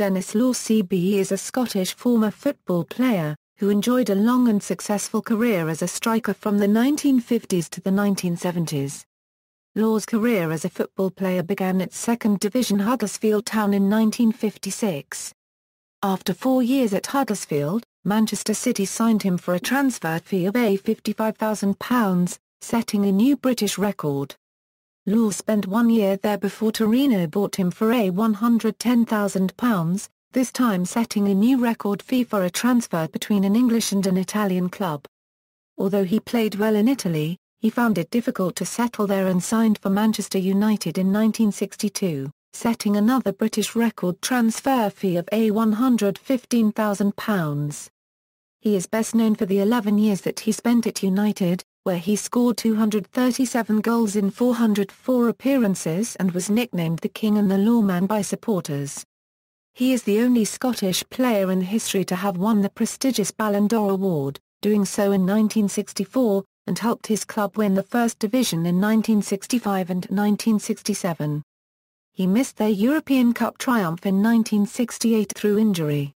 Denis Law CBE is a Scottish former football player, who enjoyed a long and successful career as a striker from the 1950s to the 1970s. Law's career as a football player began at second division Huddersfield Town in 1956. After four years at Huddersfield, Manchester City signed him for a transfer fee of a £55,000, setting a new British record. Law spent one year there before Torino bought him for a £110,000, this time setting a new record fee for a transfer between an English and an Italian club. Although he played well in Italy, he found it difficult to settle there and signed for Manchester United in 1962, setting another British record transfer fee of a £115,000. He is best known for the 11 years that he spent at United, where he scored 237 goals in 404 appearances and was nicknamed the King and the Lawman by supporters. He is the only Scottish player in history to have won the prestigious Ballon d'Or award, doing so in 1964, and helped his club win the First Division in 1965 and 1967. He missed their European Cup triumph in 1968 through injury.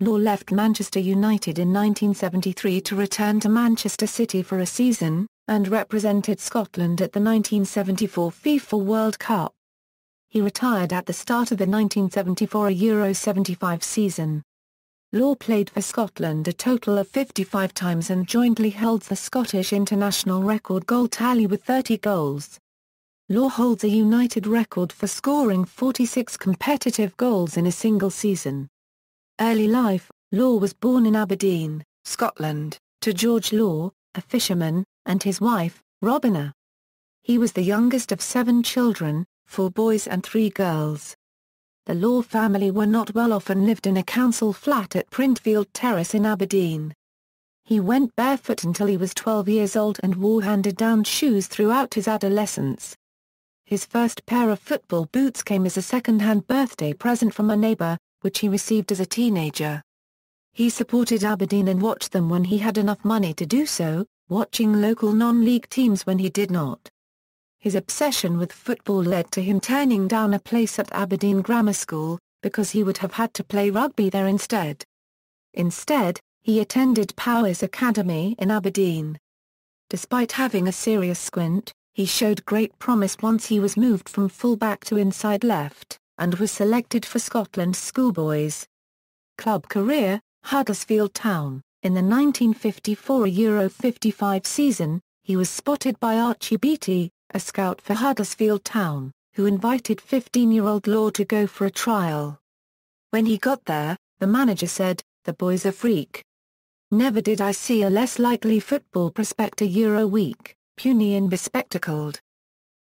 Law left Manchester United in 1973 to return to Manchester City for a season, and represented Scotland at the 1974 FIFA World Cup. He retired at the start of the 1974 Euro 75 season. Law played for Scotland a total of 55 times and jointly holds the Scottish international record goal tally with 30 goals. Law holds a United record for scoring 46 competitive goals in a single season. Early life, Law was born in Aberdeen, Scotland, to George Law, a fisherman, and his wife, Robina. He was the youngest of seven children, four boys and three girls. The Law family were not well off and lived in a council flat at Printfield Terrace in Aberdeen. He went barefoot until he was 12 years old and wore handed-down shoes throughout his adolescence. His first pair of football boots came as a second-hand birthday present from a neighbour, which he received as a teenager. He supported Aberdeen and watched them when he had enough money to do so, watching local non-league teams when he did not. His obsession with football led to him turning down a place at Aberdeen Grammar School, because he would have had to play rugby there instead. Instead, he attended Powis Academy in Aberdeen. Despite having a serious squint, he showed great promise once he was moved from full-back to inside left and was selected for Scotland's schoolboys. Club career, Huddersfield Town. In the 1954 Euro 55 season, he was spotted by Archie Beattie, a scout for Huddersfield Town, who invited 15-year-old Law to go for a trial. When he got there, the manager said, the boy's a freak. Never did I see a less likely football prospect a Euro week, puny and bespectacled.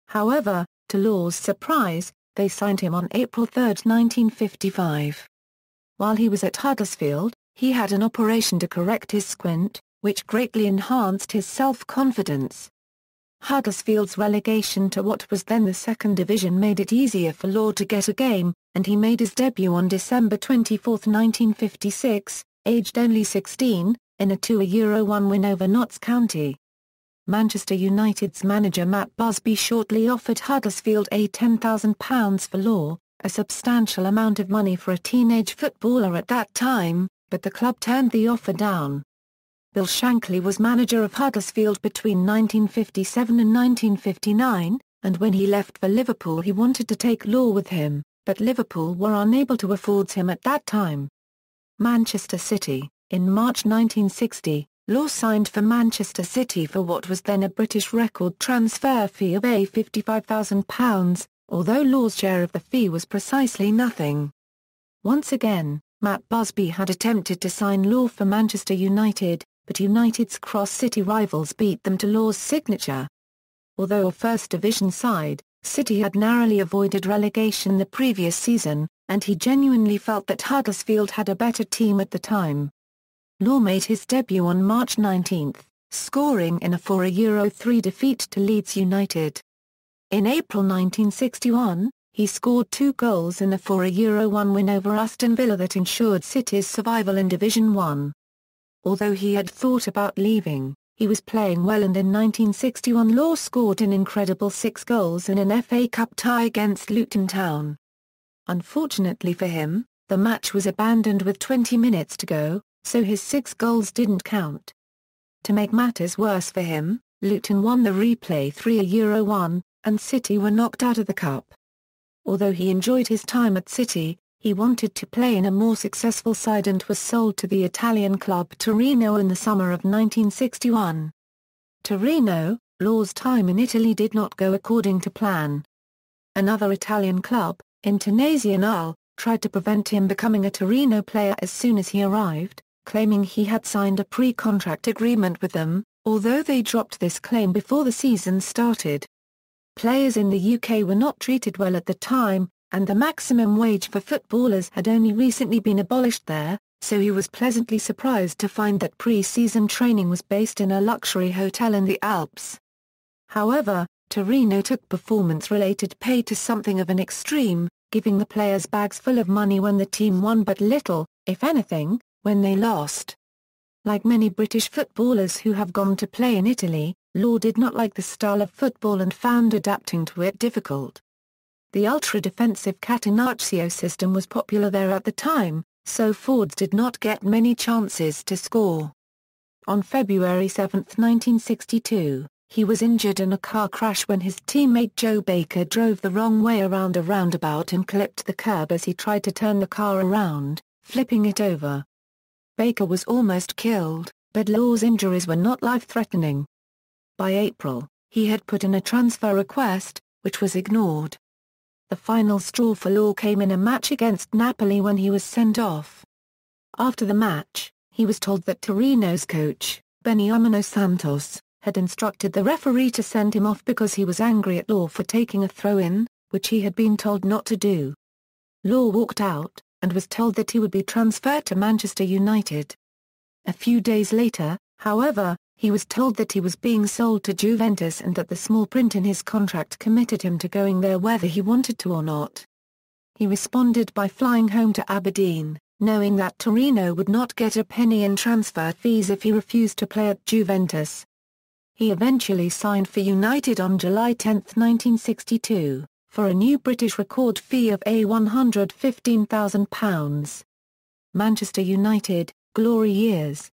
However, to Law's surprise, they signed him on April 3, 1955. While he was at Huddersfield, he had an operation to correct his squint, which greatly enhanced his self-confidence. Huddersfield's relegation to what was then the second division made it easier for Law to get a game, and he made his debut on December 24, 1956, aged only 16, in a 2-1 win over Notts County. Manchester United's manager Matt Busby shortly offered Huddersfield a £10,000 for Law, a substantial amount of money for a teenage footballer at that time, but the club turned the offer down. Bill Shankly was manager of Huddersfield between 1957 and 1959, and when he left for Liverpool he wanted to take Law with him, but Liverpool were unable to afford him at that time. Manchester City, in March 1960, Law signed for Manchester City for what was then a British record transfer fee of a £55,000, although Law's share of the fee was precisely nothing. Once again, Matt Busby had attempted to sign Law for Manchester United, but United's cross-city rivals beat them to Law's signature. Although a First Division side, City had narrowly avoided relegation the previous season, and he genuinely felt that Huddersfield had a better team at the time. Law made his debut on March 19, scoring in a 4-3 defeat to Leeds United. In April 1961, he scored two goals in a 4-1 win over Aston Villa that ensured City's survival in Division 1. Although he had thought about leaving, he was playing well and in 1961 Law scored an incredible six goals in an FA Cup tie against Luton Town. Unfortunately for him, the match was abandoned with 20 minutes to go, so his six goals didn't count. To make matters worse for him, Luton won the replay 3-1, and City were knocked out of the cup. Although he enjoyed his time at City, he wanted to play in a more successful side and was sold to the Italian club Torino in the summer of 1961. Torino, Law's time in Italy did not go according to plan. Another Italian club, Internazionale, tried to prevent him becoming a Torino player as soon as he arrived, claiming he had signed a pre-contract agreement with them, although they dropped this claim before the season started. Players in the UK were not treated well at the time, and the maximum wage for footballers had only recently been abolished there, so he was pleasantly surprised to find that pre-season training was based in a luxury hotel in the Alps. However, Torino took performance-related pay to something of an extreme, giving the players bags full of money when the team won but little, if anything, when they lost. Like many British footballers who have gone to play in Italy, Law did not like the style of football and found adapting to it difficult. The ultra-defensive Catenaccio system was popular there at the time, so Fords did not get many chances to score. On February 7, 1962, he was injured in a car crash when his teammate Joe Baker drove the wrong way around a roundabout and clipped the curb as he tried to turn the car around, flipping it over. Baker was almost killed, but Law's injuries were not life-threatening. By April, he had put in a transfer request, which was ignored. The final straw for Law came in a match against Napoli when he was sent off. After the match, he was told that Torino's coach, Beniamino Santos, had instructed the referee to send him off because he was angry at Law for taking a throw-in, which he had been told not to do. Law walked out, and was told that he would be transferred to Manchester United. A few days later, however, he was told that he was being sold to Juventus and that the small print in his contract committed him to going there whether he wanted to or not. He responded by flying home to Aberdeen, knowing that Torino would not get a penny in transfer fees if he refused to play at Juventus. He eventually signed for United on July 10, 1962, for a new British record fee of a £115,000. Manchester United, glory years.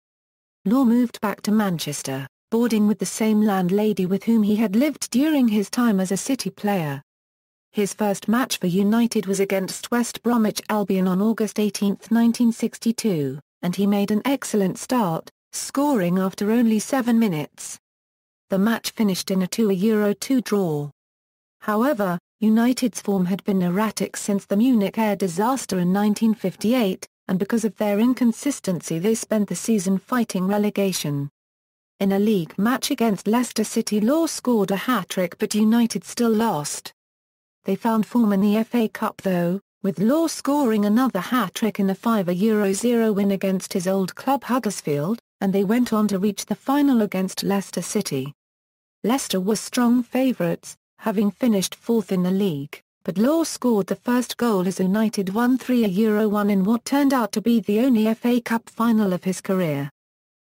Law moved back to Manchester, boarding with the same landlady with whom he had lived during his time as a City player. His first match for United was against West Bromwich Albion on August 18, 1962, and he made an excellent start, scoring after only seven minutes. The match finished in a 2-2 draw. However, United's form had been erratic since the Munich air disaster in 1958, and because of their inconsistency they spent the season fighting relegation. In a league match against Leicester City Law scored a hat-trick but United still lost. They found form in the FA Cup though, with Law scoring another hat-trick in a 5-0 win against his old club Huddersfield, and they went on to reach the final against Leicester City. Leicester were strong favourites, having finished fourth in the league, but Law scored the first goal as United won 3-1 in what turned out to be the only FA Cup final of his career.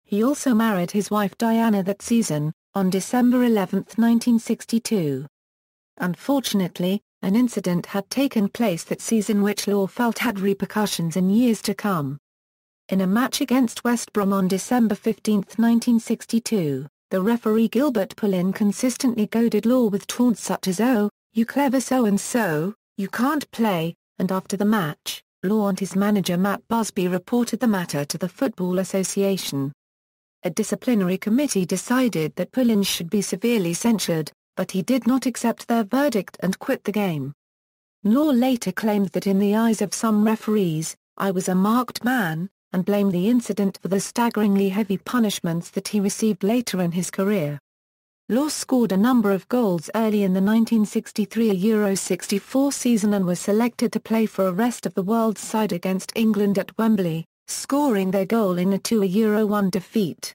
He also married his wife Diana that season, on December 11, 1962. Unfortunately, an incident had taken place that season which Law felt had repercussions in years to come. In a match against West Brom on December 15, 1962, the referee Gilbert Pullin consistently goaded Law with taunts such as oh, you clever so-and-so, you can't play, and after the match, Law and his manager Matt Busby reported the matter to the Football Association. A disciplinary committee decided that Pullin should be severely censured, but he did not accept their verdict and quit the game. Law later claimed that in the eyes of some referees, I was a marked man, and blamed the incident for the staggeringly heavy punishments that he received later in his career. Law scored a number of goals early in the 1963 Euro 64 season and was selected to play for a rest of the world side against England at Wembley, scoring their goal in a 2-1 defeat.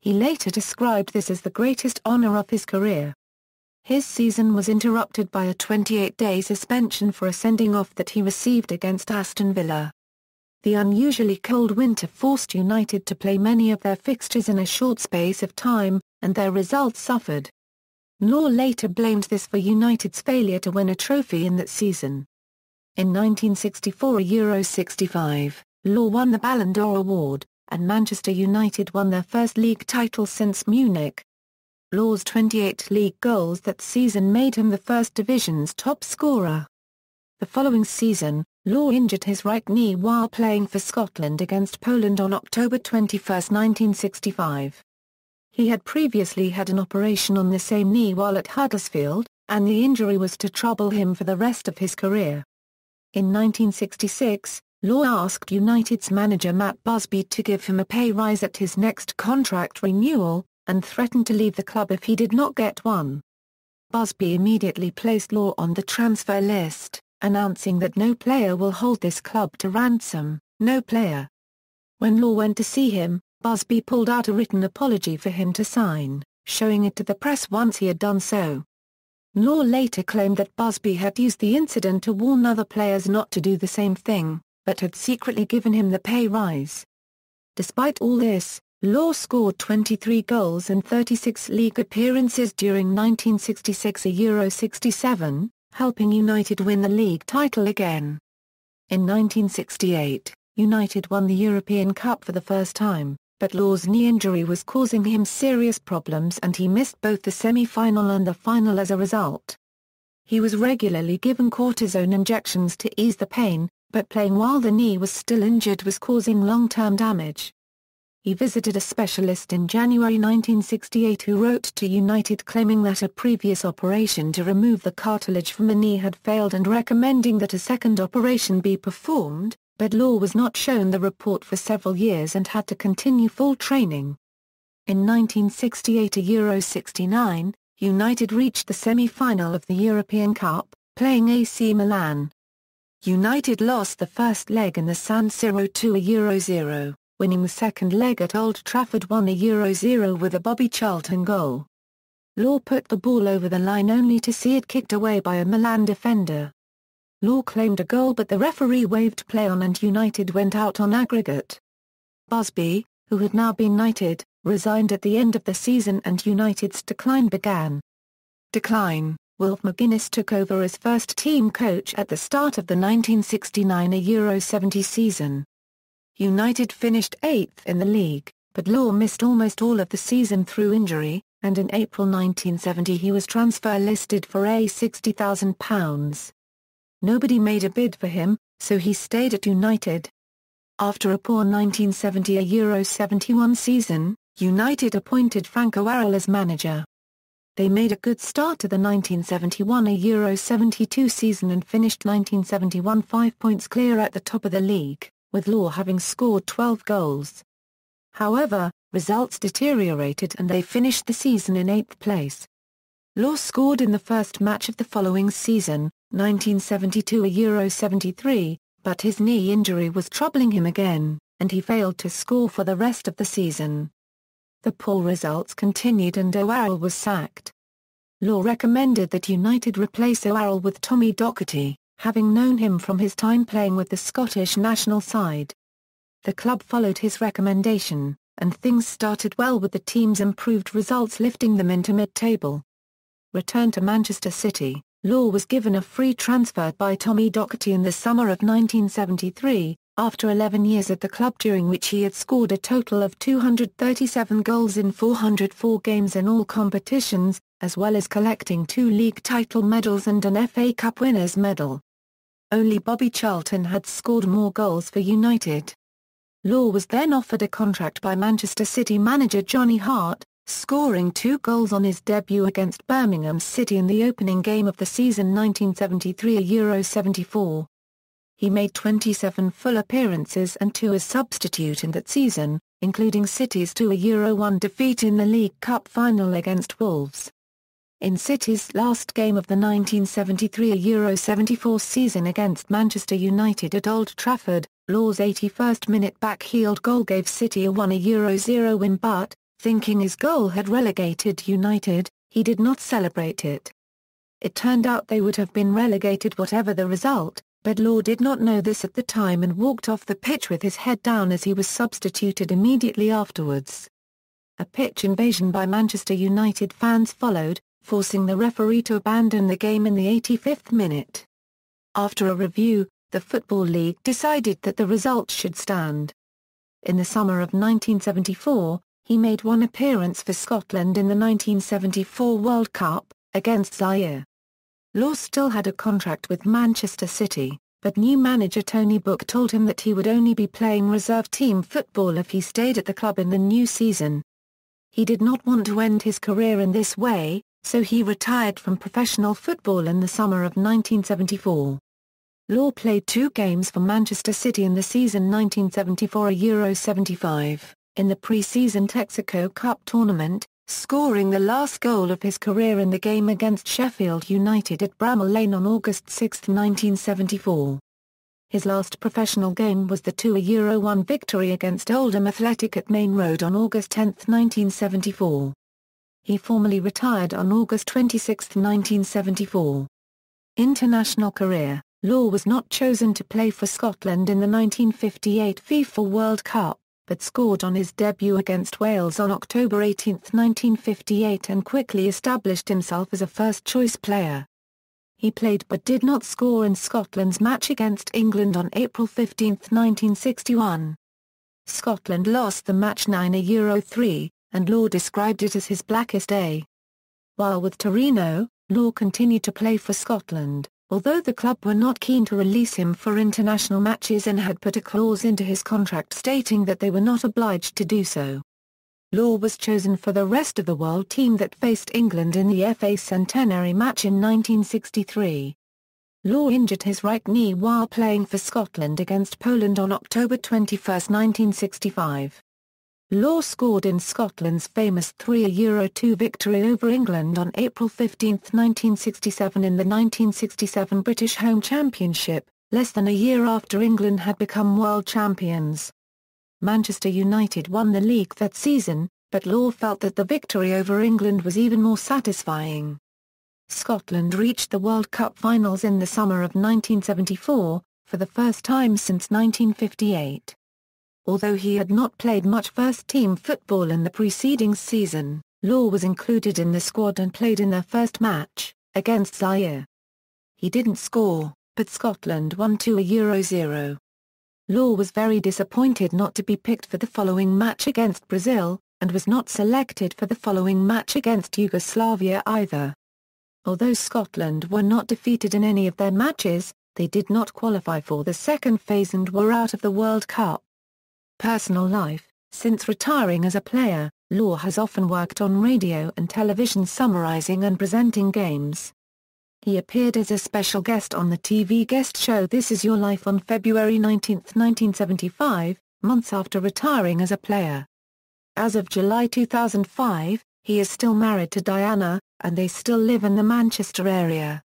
He later described this as the greatest honour of his career. His season was interrupted by a 28-day suspension for a sending off that he received against Aston Villa. The unusually cold winter forced United to play many of their fixtures in a short space of time, and their results suffered. Law later blamed this for United's failure to win a trophy in that season. In 1964 Euro 65, Law won the Ballon d'Or award, and Manchester United won their first league title since Munich. Law's 28 league goals that season made him the first division's top scorer. The following season, Law injured his right knee while playing for Scotland against Poland on October 21, 1965. He had previously had an operation on the same knee while at Huddersfield, and the injury was to trouble him for the rest of his career. In 1966, Law asked United's manager Matt Busby to give him a pay rise at his next contract renewal, and threatened to leave the club if he did not get one. Busby immediately placed Law on the transfer list, announcing that no player will hold this club to ransom, no player. When Law went to see him, Busby pulled out a written apology for him to sign, showing it to the press once he had done so. Law later claimed that Busby had used the incident to warn other players not to do the same thing, but had secretly given him the pay rise. Despite all this, Law scored 23 goals in 36 league appearances during 1966 a Euro 67, helping United win the league title again. In 1968, United won the European Cup for the first time but Law's knee injury was causing him serious problems and he missed both the semi-final and the final as a result. He was regularly given cortisone injections to ease the pain, but playing while the knee was still injured was causing long-term damage. He visited a specialist in January 1968 who wrote to United claiming that a previous operation to remove the cartilage from the knee had failed and recommending that a second operation be performed, but Law was not shown the report for several years and had to continue full training. In 1968 a Euro 69, United reached the semi-final of the European Cup, playing AC Milan. United lost the first leg in the San Siro to a Euro 0, winning the second leg at Old Trafford 1 a Euro 0 with a Bobby Charlton goal. Law put the ball over the line only to see it kicked away by a Milan defender. Law claimed a goal but the referee waved play on and United went out on aggregate. Busby, who had now been knighted, resigned at the end of the season and United's decline began. Decline Wilf McGuinness took over as first-team coach at the start of the 1969 Euro 70 season. United finished eighth in the league, but Law missed almost all of the season through injury, and in April 1970 he was transfer listed for a £60,000. Nobody made a bid for him, so he stayed at United. After a poor 1970 a Euro 71 season, United appointed Frank O'Farrell as manager. They made a good start to the 1971 a Euro 72 season and finished 1971 five points clear at the top of the league, with Law having scored 12 goals. However, results deteriorated and they finished the season in eighth place. Law scored in the first match of the following season, 1972 a Euro 73, but his knee injury was troubling him again, and he failed to score for the rest of the season. The poor results continued and O'Farrell was sacked. Law recommended that United replace O'Farrell with Tommy Docherty, having known him from his time playing with the Scottish national side. The club followed his recommendation, and things started well with the team's improved results lifting them into mid-table. Return to Manchester City Law was given a free transfer by Tommy Docherty in the summer of 1973, after 11 years at the club during which he had scored a total of 237 goals in 404 games in all competitions, as well as collecting two league title medals and an FA Cup winners' medal. Only Bobby Charlton had scored more goals for United. Law was then offered a contract by Manchester City manager Johnny Hart, scoring two goals on his debut against Birmingham City in the opening game of the season 1973 a Euro 74. He made 27 full appearances and two as substitute in that season, including City's 2 a Euro 1 defeat in the League Cup final against Wolves. In City's last game of the 1973 a Euro 74 season against Manchester United at Old Trafford, Law's 81st minute back-heeled goal gave City a 1 a Euro 0 win but, Thinking his goal had relegated United, he did not celebrate it. It turned out they would have been relegated whatever the result, but Law did not know this at the time and walked off the pitch with his head down as he was substituted immediately afterwards. A pitch invasion by Manchester United fans followed, forcing the referee to abandon the game in the 85th minute. After a review, the Football League decided that the result should stand. In the summer of 1974, he made one appearance for Scotland in the 1974 World Cup, against Zaire. Law still had a contract with Manchester City, but new manager Tony Book told him that he would only be playing reserve team football if he stayed at the club in the new season. He did not want to end his career in this way, so he retired from professional football in the summer of 1974. Law played two games for Manchester City in the season 1974 a Euro 75, in the pre-season Texaco Cup tournament, scoring the last goal of his career in the game against Sheffield United at Bramall Lane on August 6, 1974. His last professional game was the 2-1 victory against Oldham Athletic at Maine Road on August 10, 1974. He formally retired on August 26, 1974. International career Law was not chosen to play for Scotland in the 1958 FIFA World Cup, but scored on his debut against Wales on October 18, 1958 and quickly established himself as a first-choice player. He played but did not score in Scotland's match against England on April 15, 1961. Scotland lost the match 9-3, and Law described it as his blackest day. While with Torino, Law continued to play for Scotland, although the club were not keen to release him for international matches and had put a clause into his contract stating that they were not obliged to do so. Law was chosen for the rest of the world team that faced England in the FA Centenary match in 1963. Law injured his right knee while playing for Scotland against Poland on October 21, 1965. Law scored in Scotland's famous 3-2 victory over England on April 15, 1967 in the 1967 British Home Championship, less than a year after England had become world champions. Manchester United won the league that season, but Law felt that the victory over England was even more satisfying. Scotland reached the World Cup finals in the summer of 1974, for the first time since 1958. Although he had not played much first-team football in the preceding season, Law was included in the squad and played in their first match, against Zaire. He didn't score, but Scotland won 2-0. Law was very disappointed not to be picked for the following match against Brazil, and was not selected for the following match against Yugoslavia either. Although Scotland were not defeated in any of their matches, they did not qualify for the second phase and were out of the World Cup. Personal life Since retiring as a player, Law has often worked on radio and television summarizing and presenting games. He appeared as a special guest on the TV guest show This Is Your Life on February 19, 1975, months after retiring as a player. As of July 2005, he is still married to Diana, and they still live in the Manchester area.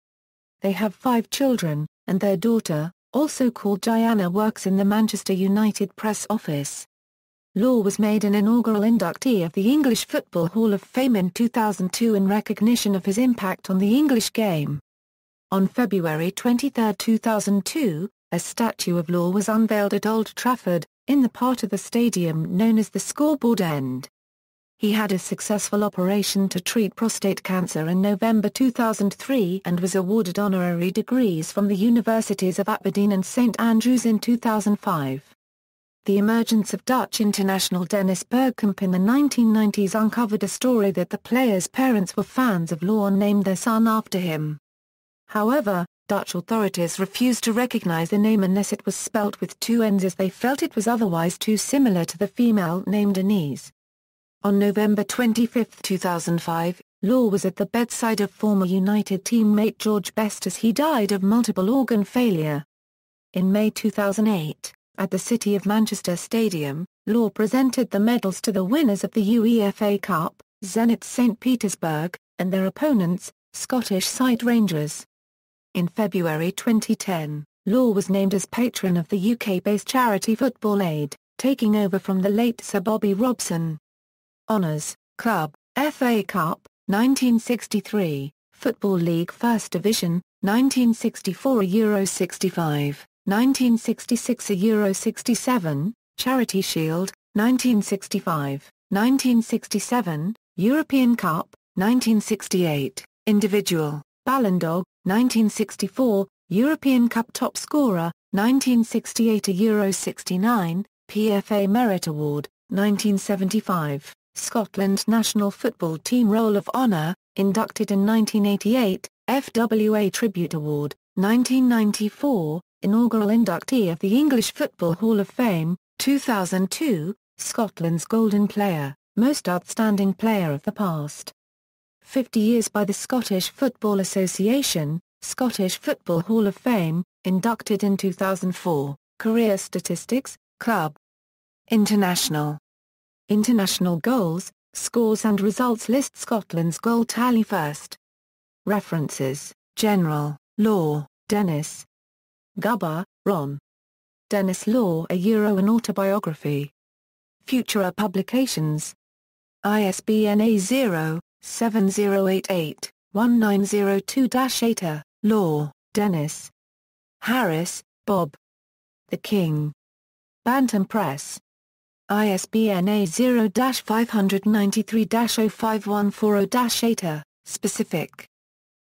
They have five children, and their daughter, also called Diana works in the Manchester United press office. Law was made an inaugural inductee of the English Football Hall of Fame in 2002 in recognition of his impact on the English game. On February 23, 2002, a statue of Law was unveiled at Old Trafford, in the part of the stadium known as the scoreboard end. He had a successful operation to treat prostate cancer in November 2003 and was awarded honorary degrees from the Universities of Aberdeen and St Andrews in 2005. The emergence of Dutch international Dennis Bergkamp in the 1990s uncovered a story that the player's parents were fans of Law and named their son after him. However, Dutch authorities refused to recognize the name unless it was spelt with two N's as they felt it was otherwise too similar to the female name Denise. On November 25, 2005, Law was at the bedside of former United teammate George Best as he died of multiple organ failure. In May 2008, at the City of Manchester Stadium, Law presented the medals to the winners of the UEFA Cup, Zenit St Petersburg, and their opponents, Scottish side Rangers. In February 2010, Law was named as patron of the UK-based charity Football Aid, taking over from the late Sir Bobby Robson. Honours, Club, FA Cup, 1963, Football League First Division, 1964 Euro 65. 1966 a Euro 67, Charity Shield, 1965, 1967, European Cup, 1968, Individual, Ballon d'Or, 1964, European Cup top scorer, 1968 a Euro 69, PFA Merit Award, 1975, Scotland national football team Roll of Honour, inducted in 1988, FWA Tribute Award, 1994, inaugural inductee of the English Football Hall of Fame, 2002, Scotland's Golden Player, Most Outstanding Player of the Past. 50 years by the Scottish Football Association, Scottish Football Hall of Fame, inducted in 2004, Career Statistics, Club. International. International goals, scores and results list Scotland's goal tally first. References, General, Law, Denis. Gubba, Ron. Denis Law A Euro an Autobiography. Futura Publications. ISBN A0-7088-1902-8 Law, Denis. Harris, Bob. The King. Bantam Press. ISBN A0-593-05140-8 Specific.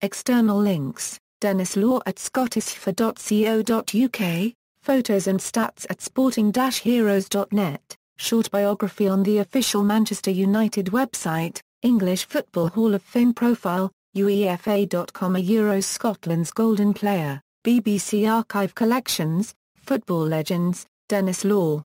External links, Denis Law at scottishfa.co.uk, photos and stats at sporting-heroes.net, short biography on the official Manchester United website, English Football Hall of Fame profile, UEFA.com A Euro Scotland's Golden Player, BBC Archive Collections, Football Legends, Denis Law.